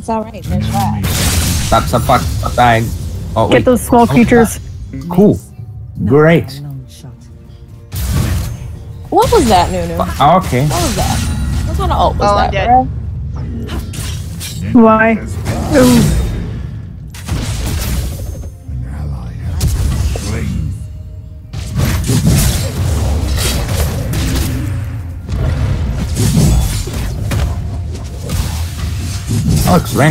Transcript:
It's alright. There's rats. Stop, stop, fuck, stop dying. Oh, Get wait. those small Oh, creatures. Cool. Great. What was that, Nunu? What Oh, okay. What was that? What kind of ult was Oh, I'm that, dead. bro? Why? Ooh. Alex Vanguard.